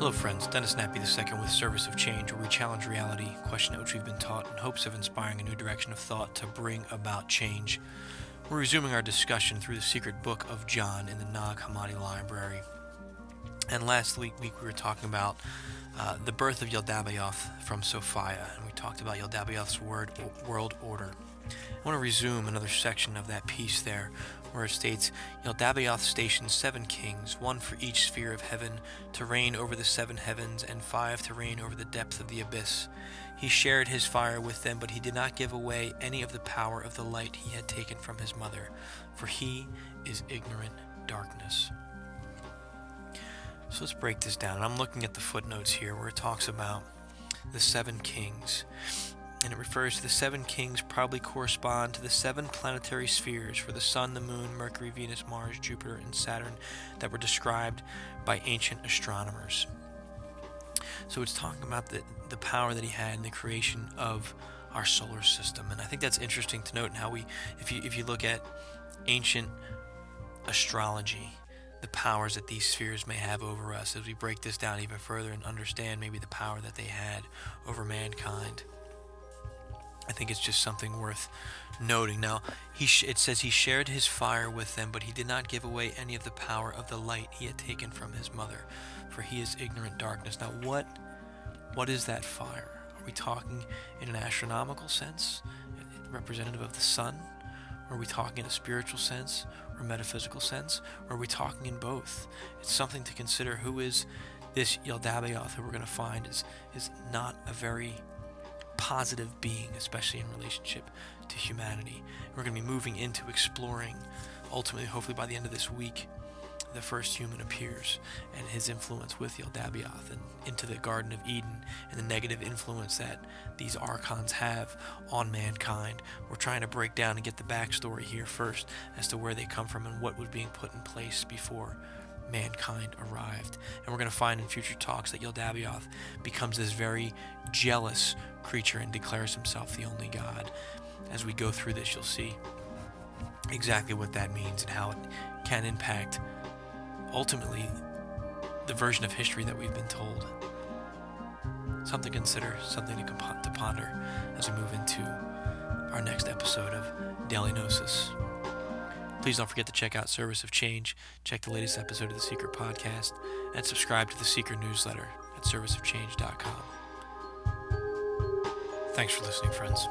Hello, friends. Dennis Nappy II with Service of Change, where we challenge reality, question which we've been taught, in hopes of inspiring a new direction of thought to bring about change. We're resuming our discussion through the secret book of John in the Nag Hammadi Library. And last week, week we were talking about uh, the birth of Yaldabaoth from Sophia, and we talked about Yaldabaoth's word, world order. I want to resume another section of that piece there, where it states Yaldabaoth stationed seven kings, one for each sphere of heaven, to reign over the seven heavens, and five to reign over the depth of the abyss. He shared his fire with them, but he did not give away any of the power of the light he had taken from his mother, for he is ignorant darkness. So let's break this down. And I'm looking at the footnotes here where it talks about the seven kings and it refers to the seven kings probably correspond to the seven planetary spheres for the Sun, the Moon, Mercury, Venus, Mars, Jupiter, and Saturn that were described by ancient astronomers. So it's talking about the, the power that he had in the creation of our solar system. And I think that's interesting to note in how we, if you, if you look at ancient astrology, the powers that these spheres may have over us, as we break this down even further and understand maybe the power that they had over mankind. I think it's just something worth noting. Now, he it says he shared his fire with them, but he did not give away any of the power of the light he had taken from his mother, for he is ignorant darkness. Now, what what is that fire? Are we talking in an astronomical sense, representative of the sun? Are we talking in a spiritual sense or metaphysical sense? Or are we talking in both? It's something to consider. Who is this Yaldabaoth who we're going to find is, is not a very positive being, especially in relationship to humanity. We're going to be moving into exploring, ultimately, hopefully by the end of this week, the first human appears and his influence with Yaldabaoth and into the Garden of Eden and the negative influence that these archons have on mankind. We're trying to break down and get the backstory here first as to where they come from and what was being put in place before mankind arrived. And we're going to find in future talks that Yaldabaoth becomes this very jealous creature and declares himself the only God. As we go through this, you'll see exactly what that means and how it can impact ultimately the version of history that we've been told. Something to consider, something to, to ponder as we move into our next episode of Daily Gnosis. Please don't forget to check out Service of Change, check the latest episode of the Secret Podcast, and subscribe to the Secret newsletter at serviceofchange.com. Thanks for listening, friends.